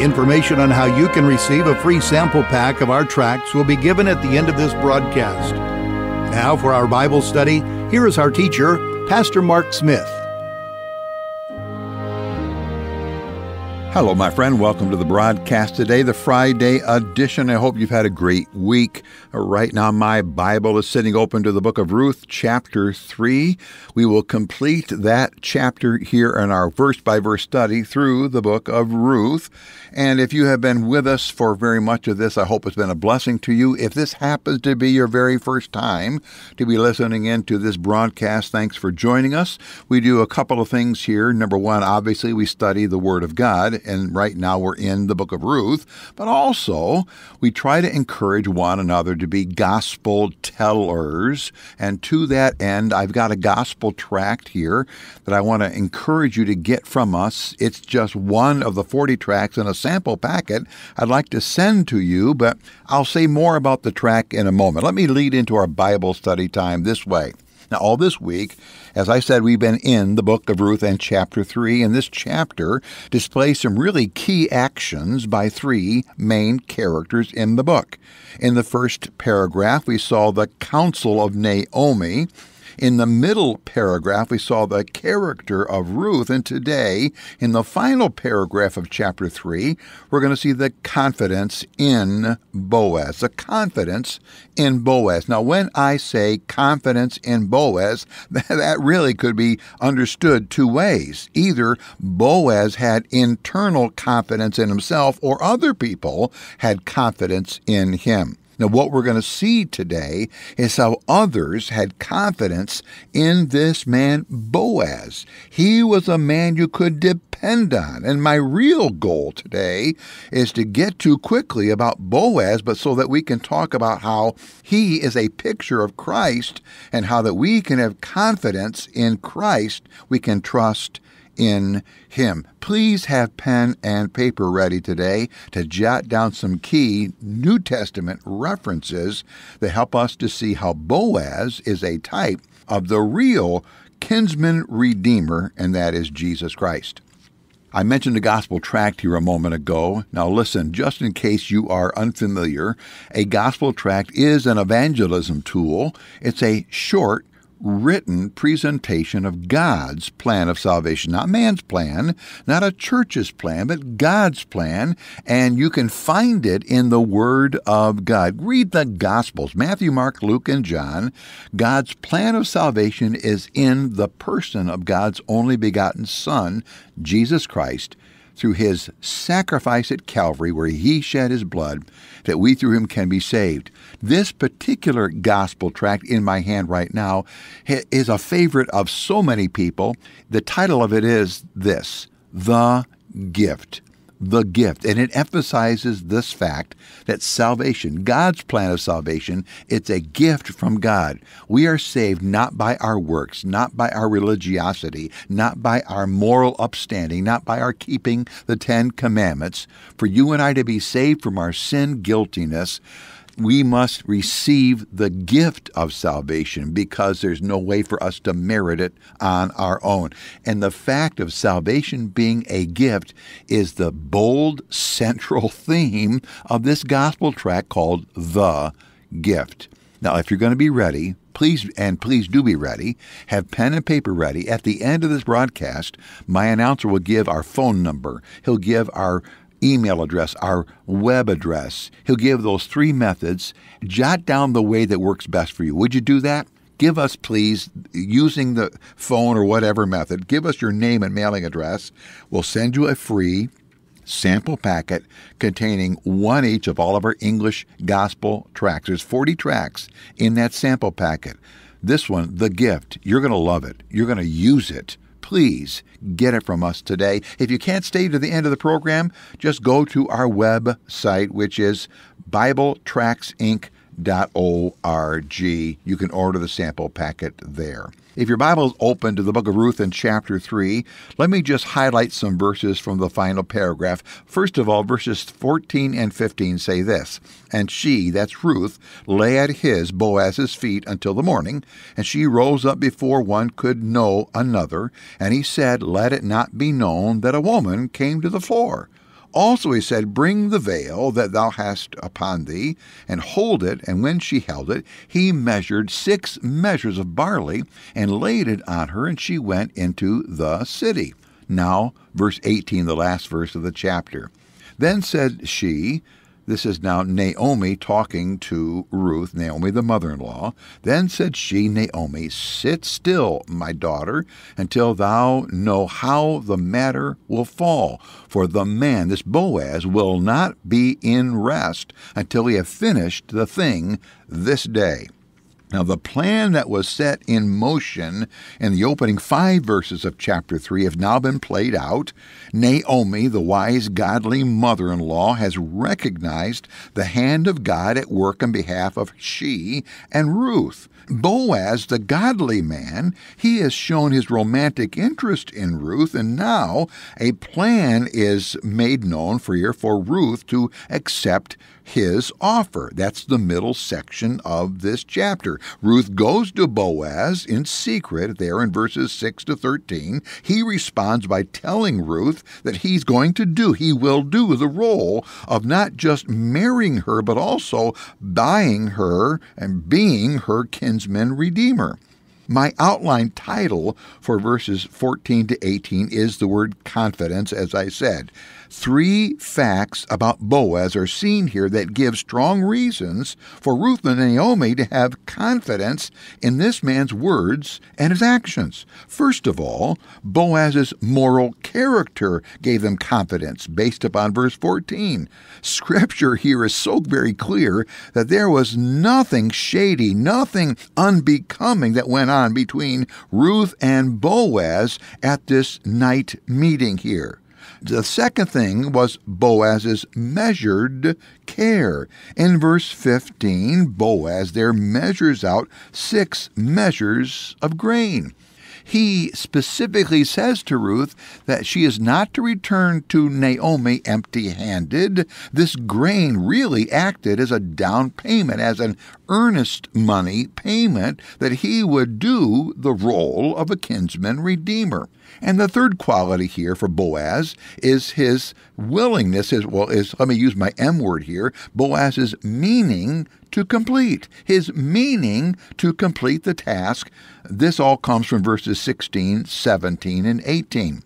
Information on how you can receive a free sample pack of our tracts will be given at the end of this broadcast. Now, for our Bible study, here is our teacher, Pastor Mark Smith. Hello, my friend. Welcome to the broadcast today, the Friday edition. I hope you've had a great week. Right now, my Bible is sitting open to the book of Ruth, chapter 3. We will complete that chapter here in our verse by verse study through the book of Ruth. And if you have been with us for very much of this, I hope it's been a blessing to you. If this happens to be your very first time to be listening in to this broadcast, thanks for joining us. We do a couple of things here. Number one, obviously, we study the Word of God and right now we're in the book of Ruth, but also we try to encourage one another to be gospel tellers. And to that end, I've got a gospel tract here that I want to encourage you to get from us. It's just one of the 40 tracts in a sample packet I'd like to send to you, but I'll say more about the tract in a moment. Let me lead into our Bible study time this way. Now, all this week, as I said, we've been in the book of Ruth and chapter 3, and this chapter displays some really key actions by three main characters in the book. In the first paragraph, we saw the counsel of Naomi. In the middle paragraph, we saw the character of Ruth, and today, in the final paragraph of chapter 3, we're going to see the confidence in Boaz. The confidence in Boaz. Now, when I say confidence in Boaz, that really could be understood two ways. Either Boaz had internal confidence in himself, or other people had confidence in him. Now, what we're going to see today is how others had confidence in this man, Boaz. He was a man you could depend on. And my real goal today is to get to quickly about Boaz, but so that we can talk about how he is a picture of Christ and how that we can have confidence in Christ, we can trust in Him. Please have pen and paper ready today to jot down some key New Testament references that help us to see how Boaz is a type of the real kinsman redeemer, and that is Jesus Christ. I mentioned the gospel tract here a moment ago. Now, listen, just in case you are unfamiliar, a gospel tract is an evangelism tool. It's a short, written presentation of God's plan of salvation, not man's plan, not a church's plan, but God's plan, and you can find it in the Word of God. Read the Gospels Matthew, Mark, Luke, and John. God's plan of salvation is in the person of God's only begotten Son, Jesus Christ through his sacrifice at Calvary, where he shed his blood, that we through him can be saved. This particular gospel tract in my hand right now is a favorite of so many people. The title of it is this The Gift the gift. And it emphasizes this fact that salvation, God's plan of salvation, it's a gift from God. We are saved not by our works, not by our religiosity, not by our moral upstanding, not by our keeping the Ten Commandments. For you and I to be saved from our sin guiltiness, we must receive the gift of salvation because there's no way for us to merit it on our own. And the fact of salvation being a gift is the bold central theme of this gospel tract called The Gift. Now, if you're going to be ready, please, and please do be ready, have pen and paper ready. At the end of this broadcast, my announcer will give our phone number. He'll give our email address, our web address. He'll give those three methods. Jot down the way that works best for you. Would you do that? Give us, please, using the phone or whatever method, give us your name and mailing address. We'll send you a free sample packet containing one each of all of our English gospel tracts. There's 40 tracts in that sample packet. This one, The Gift, you're going to love it. You're going to use it please get it from us today. If you can't stay to the end of the program, just go to our website, which is BibleTractsInc.org. You can order the sample packet there. If your Bible is open to the book of Ruth in chapter 3, let me just highlight some verses from the final paragraph. First of all, verses 14 and 15 say this And she, that's Ruth, lay at his, Boaz's feet until the morning, and she rose up before one could know another. And he said, Let it not be known that a woman came to the floor. Also he said, Bring the veil that thou hast upon thee, and hold it. And when she held it, he measured six measures of barley, and laid it on her, and she went into the city. Now, verse 18, the last verse of the chapter. Then said she, this is now Naomi talking to Ruth, Naomi the mother in law. Then said she, Naomi, Sit still, my daughter, until thou know how the matter will fall. For the man, this Boaz, will not be in rest until he have finished the thing this day. Now, the plan that was set in motion in the opening five verses of chapter 3 have now been played out. Naomi, the wise, godly mother in law, has recognized the hand of God at work on behalf of she and Ruth. Boaz, the godly man, he has shown his romantic interest in Ruth, and now a plan is made known for for Ruth to accept his offer. That's the middle section of this chapter. Ruth goes to Boaz in secret there in verses 6 to 13. He responds by telling Ruth that he's going to do, he will do the role of not just marrying her, but also buying her and being her kinsman redeemer. My outline title for verses 14 to 18 is the word confidence, as I said. Three facts about Boaz are seen here that give strong reasons for Ruth and Naomi to have confidence in this man's words and his actions. First of all, Boaz's moral character gave them confidence based upon verse 14. Scripture here is so very clear that there was nothing shady, nothing unbecoming that went on between Ruth and Boaz at this night meeting here. The second thing was Boaz's measured care. In verse 15, Boaz there measures out six measures of grain he specifically says to Ruth that she is not to return to Naomi empty handed. This grain really acted as a down payment, as an earnest money payment that he would do the role of a kinsman redeemer. And the third quality here for Boaz is his willingness, is well, is let me use my M word here, Boaz's meaning to complete, his meaning to complete the task. This all comes from verses 16, 17, and 18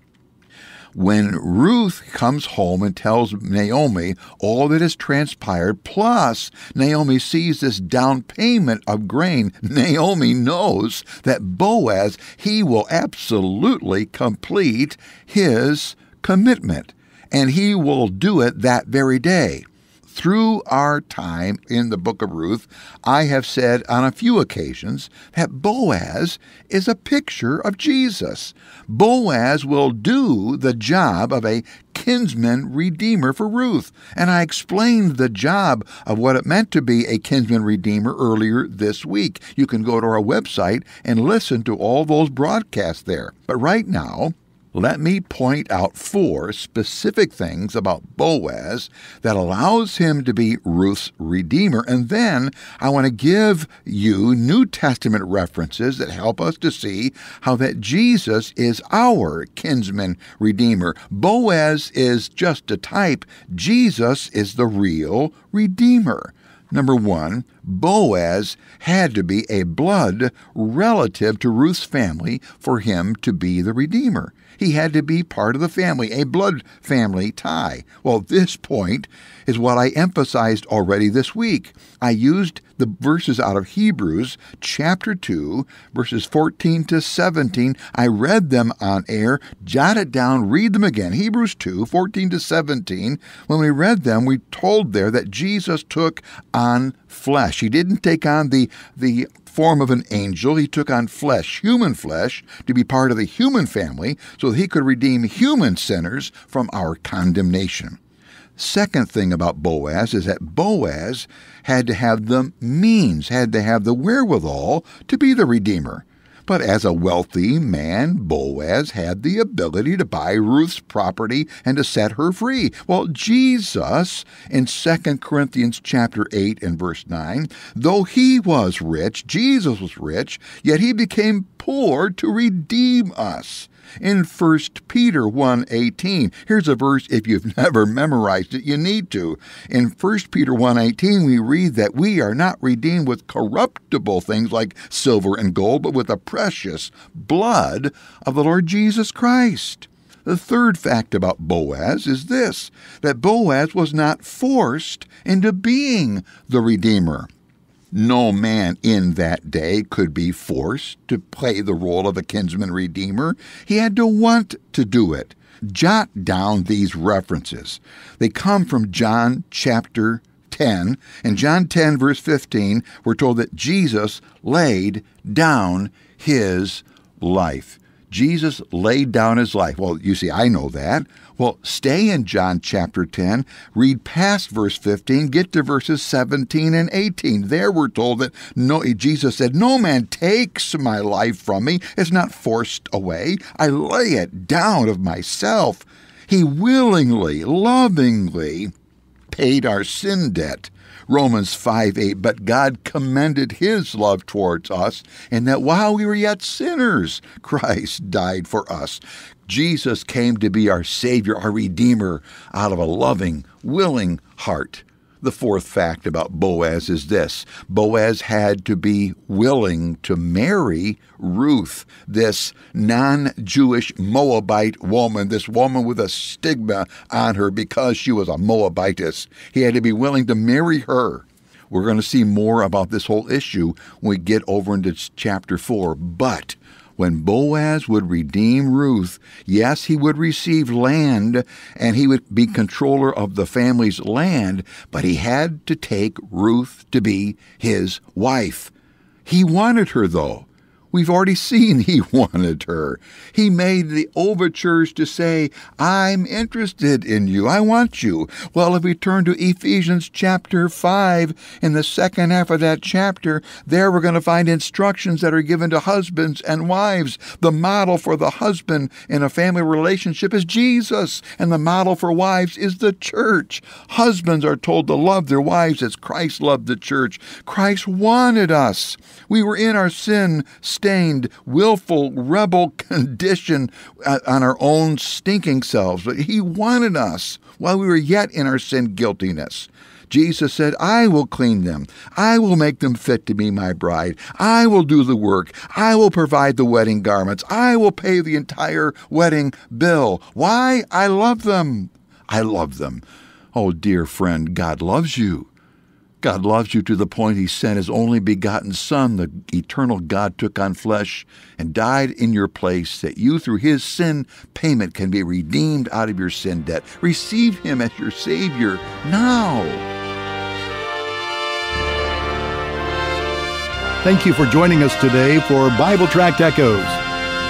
when Ruth comes home and tells Naomi all that has transpired, plus Naomi sees this down payment of grain, Naomi knows that Boaz, he will absolutely complete his commitment, and he will do it that very day. Through our time in the book of Ruth, I have said on a few occasions that Boaz is a picture of Jesus. Boaz will do the job of a kinsman redeemer for Ruth. And I explained the job of what it meant to be a kinsman redeemer earlier this week. You can go to our website and listen to all those broadcasts there. But right now, let me point out four specific things about Boaz that allows him to be Ruth's redeemer. And then I want to give you New Testament references that help us to see how that Jesus is our kinsman redeemer. Boaz is just a type, Jesus is the real redeemer. Number one, Boaz had to be a blood relative to Ruth's family for him to be the Redeemer. He had to be part of the family, a blood family tie. Well, this point is what I emphasized already this week. I used the verses out of Hebrews chapter 2, verses 14 to 17. I read them on air, jotted down, read them again. Hebrews 2, 14 to 17. When we read them, we told there that Jesus took on flesh. He didn't take on the, the form of an angel, he took on flesh, human flesh, to be part of the human family so that he could redeem human sinners from our condemnation. Second thing about Boaz is that Boaz had to have the means, had to have the wherewithal to be the Redeemer. But as a wealthy man, Boaz had the ability to buy Ruth's property and to set her free. Well, Jesus in 2 Corinthians chapter 8 and verse 9, though he was rich, Jesus was rich, yet he became poor to redeem us in 1 Peter 1:18. Here's a verse if you've never memorized it, you need to. In 1 Peter 1:18 we read that we are not redeemed with corruptible things like silver and gold, but with the precious blood of the Lord Jesus Christ. The third fact about Boaz is this that Boaz was not forced into being the Redeemer. No man in that day could be forced to play the role of a kinsman redeemer. He had to want to do it. Jot down these references. They come from John chapter 10. In John 10, verse 15, we're told that Jesus laid down his life. Jesus laid down his life. Well, you see, I know that. Well, stay in John chapter 10, read past verse 15, get to verses 17 and 18. There we're told that no Jesus said, "No man takes my life from me; it's not forced away. I lay it down of myself." He willingly, lovingly paid our sin debt. Romans 5 8. But God commended his love towards us, and that while we were yet sinners, Christ died for us. Jesus came to be our Savior, our Redeemer, out of a loving, willing heart. The fourth fact about Boaz is this Boaz had to be willing to marry Ruth, this non Jewish Moabite woman, this woman with a stigma on her because she was a Moabitess. He had to be willing to marry her. We're going to see more about this whole issue when we get over into chapter 4. But when Boaz would redeem Ruth, yes, he would receive land and he would be controller of the family's land, but he had to take Ruth to be his wife. He wanted her, though. We've already seen he wanted her. He made the overtures to say, I'm interested in you. I want you. Well, if we turn to Ephesians chapter 5, in the second half of that chapter, there we're going to find instructions that are given to husbands and wives. The model for the husband in a family relationship is Jesus, and the model for wives is the church. Husbands are told to love their wives as Christ loved the church. Christ wanted us. We were in our sin stained, willful, rebel condition uh, on our own stinking selves. But He wanted us while we were yet in our sin guiltiness. Jesus said, I will clean them. I will make them fit to be my bride. I will do the work. I will provide the wedding garments. I will pay the entire wedding bill. Why? I love them. I love them. Oh, dear friend, God loves you. God loves you to the point he sent his only begotten Son, the eternal God took on flesh and died in your place that you through his sin payment can be redeemed out of your sin debt. Receive him as your Savior now. Thank you for joining us today for Bible Tract Echoes.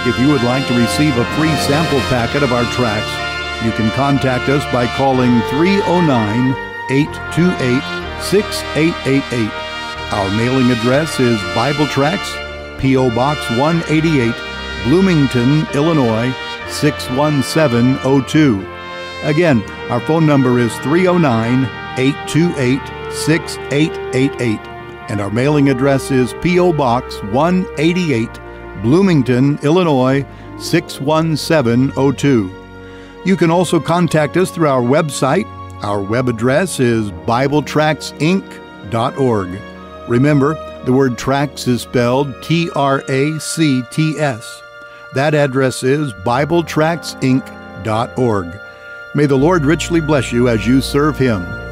If you would like to receive a free sample packet of our tracts, you can contact us by calling 309 828 6888. Our mailing address is Bible Tracts, P.O. Box 188, Bloomington, Illinois 61702. Again, our phone number is 309 828 6888, and our mailing address is P.O. Box 188, Bloomington, Illinois 61702. You can also contact us through our website our web address is BibleTractsinc.org. Remember, the word tracts is spelled T R A C T S. That address is BibleTractsinc.org. May the Lord richly bless you as you serve Him.